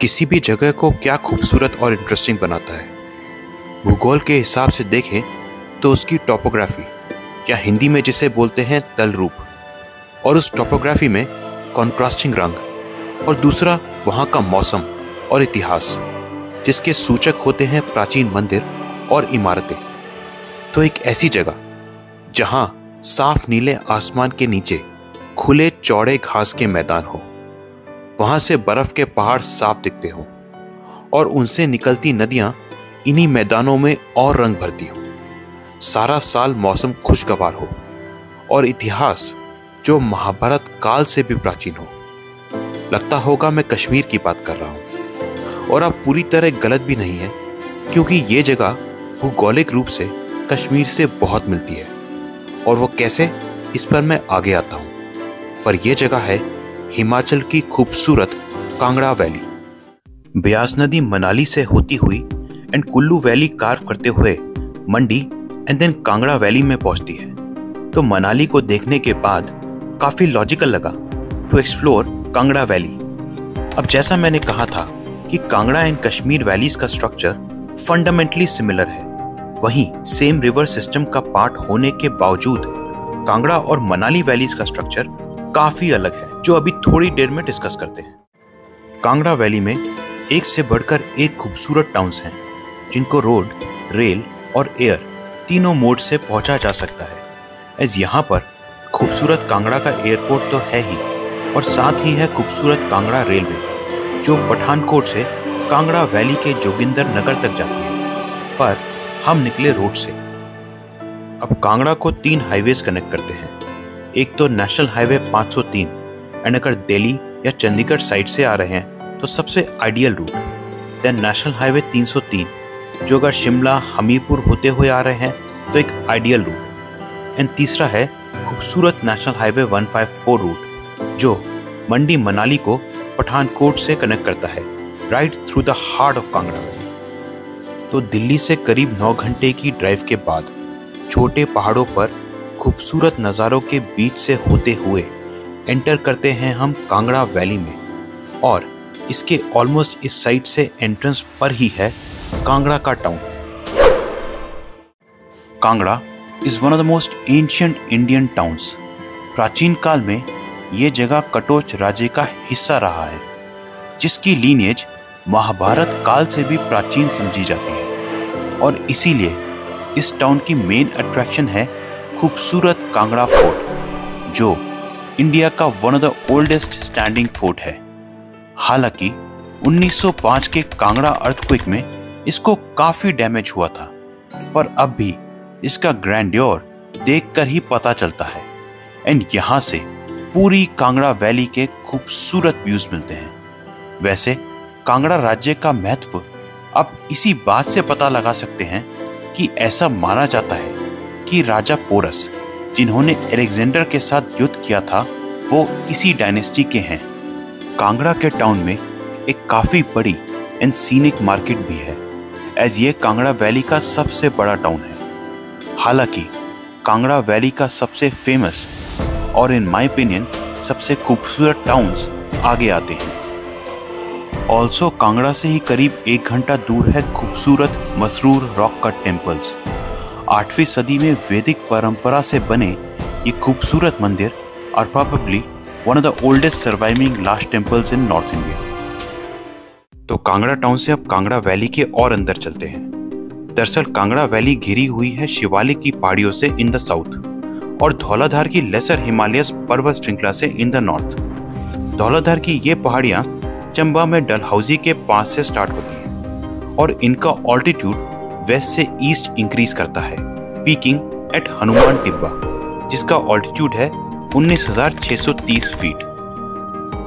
किसी भी जगह को क्या खूबसूरत और इंटरेस्टिंग बनाता है। भूगोल के हिसाब से देखें तो उसकी टोपोग्राफी या हिंदी में जिसे बोलते हैं तल रूप और उस टोपोग्राफी में कॉन्ट्रास्टिंग रंग, और दूसरा वहाँ का मौसम और इतिहास, जिसके सूचक होते हैं प्राचीन मंदिर और इमारतें। तो एक ऐसी जगह, जहाँ साफ़ नीले आसमान के नीचे खुले चौड़े घास के मैदान हो। वहाँ से बर्फ़ के पहाड़ साफ़ दिखते हो, और उनसे निकलती नदियाँ इन्हीं मैदानों में और रंग भरती हो। सारा साल मौसम खुशगवार हो, और इतिहास जो महाभारत काल से भी प्राचीन हो। लगता होगा मैं कश्मीर की बात कर रहा हूँ, और अब पूरी तरह गलत भी नहीं है, क्योंकि ये जगह भूगोलिक रूप से कश्मीर से बहुत मिलती है, और वो कैसे, इस पर मैं आगे आता हूँ। पर यह जगह है हिमाचल की खूबसूरत कांगड़ा वैली। ब्यास नदी मनाली से होती हुई एंड कुल्लू वैली कार्व करते हुए Mandi and then Kangra valley में पहुँचती है। तो मनाली को देखने के बाद काफ़ी लॉजिकल लगा टू एक्सप्लोर कांगड़ा वैली। अब जैसा मैंने कहा था कि कांगड़ा एंड कश्मीर वैलीज का स्ट्रक्चर फंडामेंटली सिमिलर है। वहीं सेम रिवर सिस्टम का पार्ट होने के बावजूद कांगड़ा और मनाली वैलीज का स्ट्रक्चर काफ़ी अलग है, जो अभी थोड़ी देर में डिस्कस करते हैं। कांगड़ा वैली में एक से बढ़कर एक खूबसूरत टाउन्स हैं, जिनको रोड रेल और एयर तीनों मोड से पहुँचा जा सकता है। एज यहाँ पर खूबसूरत कांगड़ा का एयरपोर्ट तो है ही, और साथ ही है खूबसूरत कांगड़ा रेलवे जो पठानकोट से कांगड़ा वैली के जोगिंदर नगर तक जाती है। पर हम निकले रोड से। अब कांगड़ा को तीन हाईवेज कनेक्ट करते हैं। एक तो नेशनल हाईवे 503 एंड अगर दिल्ली या चंडीगढ़ साइड से आ रहे हैं तो सबसे ideal route. Then national highway 303 जो अगर शिमला, हमीरपुर होते हुए आ रहे हैं तो एक आइडियल रूट। एंड तीसरा है खूबसूरत नेशनल हाईवे 154 रूट, जो मंडी मनाली को पठानकोट से कनेक्ट करता है right through the heart of Kangra तो दिल्ली से करीब नौ घंटे की ड्राइव के बाद, छोटे पहाड़ों पर खूबसूरत नज़ारों के बीच से होते हुए एंटर करते हैं हम कांगड़ा वैली में। और इसके ऑलमोस्ट इस साइड से एंट्रेंस पर ही है कांगड़ा का town. Kangra is one of the most ancient Indian towns प्राचीन काल में ये जगह कटोच राज्य का हिस्सा रहा है, जिसकी लीनेज महाभारत काल से भी प्राचीन समझी जाती है। और इसीलिए इस टाउन की मेन अट्रैक्शन है खूबसूरत कांगड़ा फोर्ट, जो इंडिया का one of the oldest standing fort है। हालाँकि 1905 के कांगड़ा अर्थक्विक में इसको काफ़ी डैमेज हुआ था, पर अब भी इसका ग्रैंड्योर देखकर ही पता चलता है। एंड यहाँ से पूरी कांगड़ा वैली के खूबसूरत व्यूज़ मिलते हैं। वैसे, कांगड़ा राज्य का महत्व अब इसी बात से पता लगा सकते हैं कि ऐसा माना जाता है कि राजा पोरस, जिन्होंने एलेक्जेंडर के साथ युद्ध किया था, वो इसी डायनेस्टी के हैं। कांगड़ा के टाउन में एक काफ़ी बड़ी एंड सीनिक मार्केट भी है, एज ये कांगड़ा वैली का सबसे बड़ा टाउन है। हालाँकि, कांगड़ा वैली का सबसे फ़ेमस और इन माय ओपिनियन सबसे खूबसूरत टाउन्स आगे आते हैं। ऑल्सो कांगड़ा से ही करीब एक घंटा दूर है खूबसूरत मसरूर रॉक कट टेम्पल्स आठवीं सदी में वैदिक परंपरा से बने ये खूबसूरत मंदिर are probably one of the oldest surviving last temples in north India तो कांगड़ा टाउन से अब कांगड़ा वैली के और अंदर चलते हैं। दरअसल कांगड़ा वैली घिरी हुई है शिवालिक की पहाड़ियों से इन द साउथ और धौलाधार की लेसर हिमालयस पर्वत श्रृंखला से इन द नॉर्थ धौलाधार की ये पहाड़ियाँ चंबा में डलहौजी के पास से स्टार्ट होती हैं और इनका ऑल्टीट्यूड वेस्ट से ईस्ट इंक्रीज करता है पीकिंग एट हनुमान टिब्बा जिसका ऑल्टीट्यूड है 19,630 फीट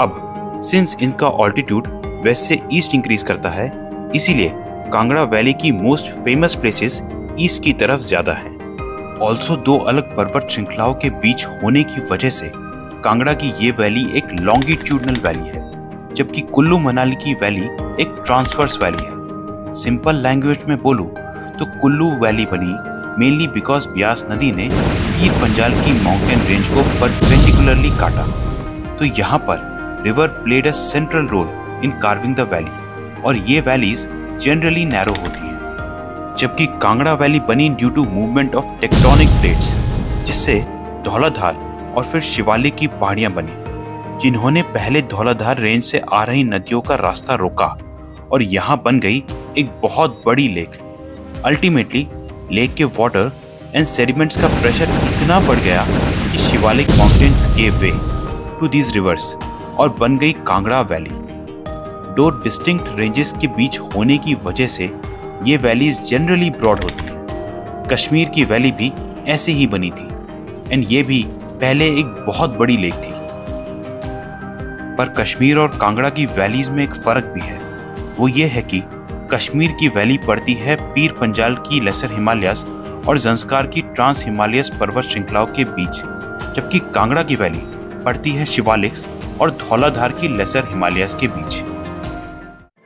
अब सिंस इनका ऑल्टीट्यूड वेस्ट से ईस्ट इंक्रीज करता है इसीलिए कांगड़ा वैली की मोस्ट फ़ेमस प्लेसेस ईस्ट की तरफ़ ज़्यादा हैं. ऑल्सो दो अलग पर्वत श्रृंखलाओं के बीच होने की वजह से कांगड़ा की ये वैली एक लॉन्गिट्यूडनल वैली है जबकि कुल्लू मनाली की वैली एक ट्रांसवर्स वैली है. सिंपल लैंग्वेज में बोलूँ तो कुल्लू वैली बनी मेनली बिकॉज़ ब्यास नदी ने पीर पंजाल की माउंटेन रेंज को परपेंडिकुलरली काटा। तो यहाँ पर river played a central role in carving the valley और ये वैलीज जनरली नैरो होती हैं, जबकि कांगड़ा वैली बनी due to movement of tectonic plates जिससे धौलाधार और फिर शिवालिक की पहाड़ियाँ बनी, जिन्होंने पहले धौलाधार रेंज से आ रही नदियों का रास्ता रोका, और यहाँ बन गई एक बहुत बड़ी लेक अल्टीमेटली लेक के वाटर एंड सेडिमेंट्स का प्रेशर इतना बढ़ गया कि Shivalik mountains gave way to these rivers और बन गई कांगड़ा वैली दो डिस्टिंक्ट रेंजेस के बीच होने की वजह से ये वैलीज जनरली ब्रॉड होती हैं. कश्मीर की वैली भी ऐसे ही बनी थी एंड ये भी पहले एक बहुत बड़ी लेक थी. पर कश्मीर और कांगड़ा की वैलीज में एक फ़र्क भी है. वो ये है कि कश्मीर की वैली पड़ती है पीर पंजाल की लेसर हिमालयस और जंस्कार की ट्रांस हिमालयस पर्वत श्रृंखलाओं के बीच, जबकि कांगड़ा की वैली पड़ती है शिवालिक्स और धौलाधार की लेसर हिमालयस के बीच।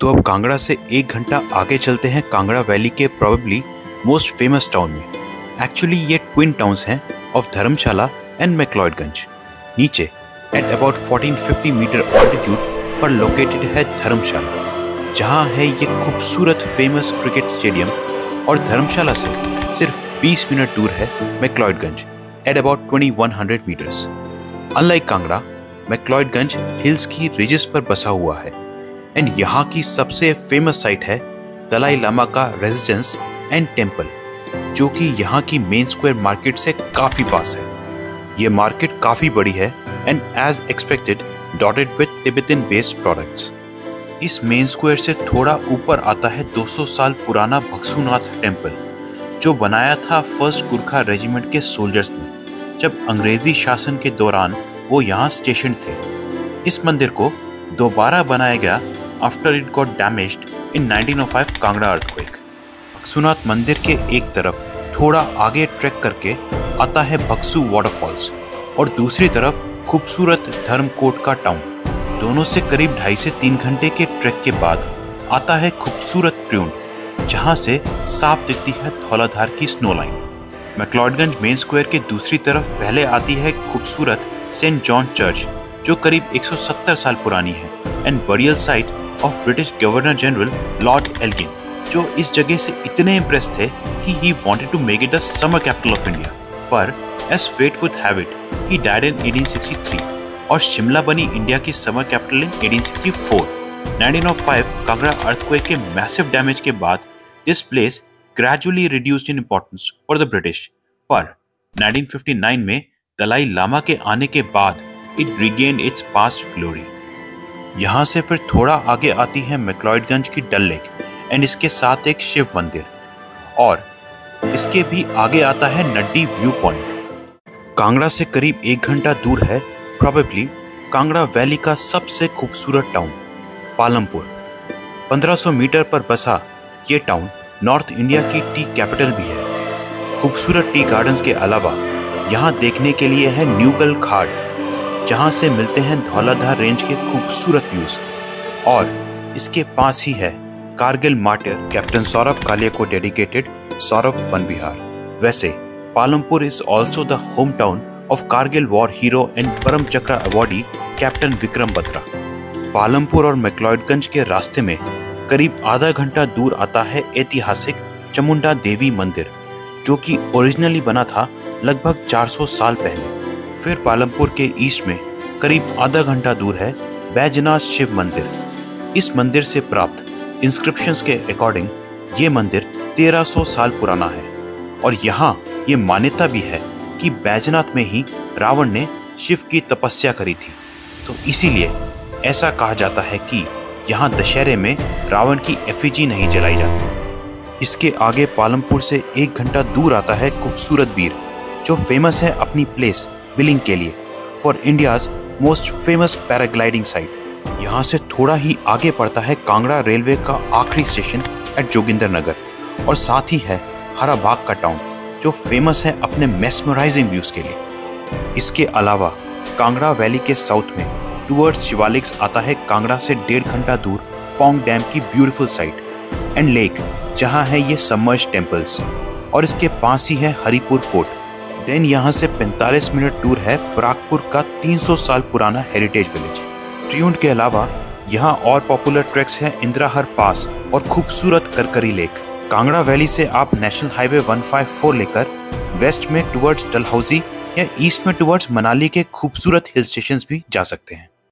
तो अब कांगड़ा से एक घंटा आगे चलते हैं कांगड़ा वैली के प्रोबेबली मोस्ट फ़ेमस टाउन में। एक्चुअली ये ट्विन टाउन्स हैं ऑफ़ धर्मशाला एंड मैक्लॉयडगंज नीचे एट अबाउट 1450 मीटर ऑल्टीट्यूड पर लोकेटेड है धर्मशाला। जहाँ है ये खूबसूरत फ़ेमस क्रिकेट स्टेडियम और धर्मशाला से सिर्फ़ 20 मिनट दूर है McLeodganj at about 2100 meters unlike Kangra, McLeodganj hills की रिजेस पर बसा हुआ है। एंड यहाँ की सबसे फ़ेमस साइट है दलाई लामा का रेजिडेंस एंड टेंपल जो कि यहाँ की मेन स्क्वायर मार्केट से काफ़ी पास है। ये मार्केट काफ़ी बड़ी है and as expected dotted with Tibetan based products इस मेन स्क्वायर से थोड़ा ऊपर आता है 200 साल पुराना भक्सुनाथ टेंपल जो बनाया था फ़र्स्ट गुरखा रेजिमेंट के सोल्जर्स ने, जब अंग्रेज़ी शासन के दौरान वो यहाँ स्टेशन थे। इस मंदिर को दोबारा बनाया गया after it got damaged in 1905 Kangra earthquake Bhagsunath मंदिर के एक तरफ़ थोड़ा आगे ट्रैक करके आता है भक्सु वाटरफॉल्स और दूसरी तरफ़ खूबसूरत धर्मकोट का टाउन दोनों से करीब ढाई से तीन घंटे के ट्रैक के बाद आता है खूबसूरत ट्यून जहाँ से साफ़ दिखती है धौलाधार की snow line McLeodganj main square के दूसरी तरफ़ पहले आती है खूबसूरत सेंट जॉन चर्च, जो करीब 170 साल पुरानी है and burial site of British governor general Lord Elgin जो इस जगह से इतने इम्प्रेस थे कि he wanted to make it the summer capital of India पर as fate would have it he died in 1863 और शिमला बनी इंडिया की summer capital in 1864 1905 Kangra earthquake के मैसिव डैमेज के बाद this place gradually reduced in importance for the British पर 1959 में दलाई लामा के आने के बाद it regain its past glory यहाँ से फिर थोड़ा आगे आती है मैक्लॉयडगंज की डल लेक एंड इसके साथ एक शिव मंदिर। और इसके भी आगे आता है नड्डी व्यू पॉइंट कांगड़ा से करीब एक घंटा दूर है प्रॉबेबली कांगड़ा वैली का सबसे खूबसूरत टाउन पालमपुर। 1500 मीटर पर बसा ये टाउन नॉर्थ इंडिया की टी कैपिटल भी है। खूबसूरत टी गार्डन्स के अलावा, यहाँ देखने के लिए है न्यूगल खाड़ जहाँ से मिलते हैं धौलाधार रेंज के खूबसूरत व्यूज़ और इसके पास ही है कारगिल मार्टर कैप्टन सौरभ कालिया को डेडिकेटेड सौरभ वन विहार वैसे, Palampur is also the home town of Kargil war hero and Param Chakra awardee captain Vikram Batra Palampur और मैक्लॉयडगंज के रास्ते में करीब आधा घंटा दूर आता है ऐतिहासिक चमुंडा देवी मंदिर जो कि ओरिजिनली बना था लगभग 400 साल पहले फिर पालमपुर के ईस्ट में करीब आधा घंटा दूर है बैजनाथ शिव मंदिर इस मंदिर से प्राप्त इंस्क्रिप्शंस के अकॉर्डिंग ये मंदिर 1300 साल पुराना है और यहाँ ये मान्यता भी है कि बैजनाथ में ही रावण ने शिव की तपस्या करी थी। तो इसीलिए ऐसा कहा जाता है कि यहाँ दशहरे में रावण की एफिजी नहीं जलाई जाती। इसके आगे पालमपुर से एक घंटा दूर आता है खूबसूरत बीर, जो फ़ेमस है अपनी प्लेस बिलिंग के लिए। For India's most famous paragliding site यहाँ से थोड़ा ही आगे पड़ता है कांगड़ा रेलवे का आखिरी स्टेशन एट जोगिंदर नगर, और साथ ही है हरा बाग का टाउन जो फ़ेमस है अपने मेस्मराइजिंग व्यूज़ के लिए। इसके अलावा, कांगड़ा वैली के साउथ में टूवर्ड्स शिवालिक्स आता है कांगड़ा से डेढ़ घंटा दूर पोंग डैम की ब्यूटीफुल साइट एंड लेक जहाँ है ये समर्ज टेम्पल्स और इसके पास ही है हरिपुर फोर्ट देन यहाँ से 45 मिनट दूर है परागपुर का 300 साल पुराना हेरिटेज विलेज ट्रियूंड के अलावा, यहाँ और पॉपुलर ट्रैक्स हैं इंदिराहर पास और खूबसूरत करकरी लेक कांगड़ा वैली से आप नेशनल हाईवे 154 लेकर वेस्ट में टुवर्ड्स डलहौजी या ईस्ट में टुवर्ड्स मनाली के खूबसूरत हिल स्टेशन भी जा सकते हैं।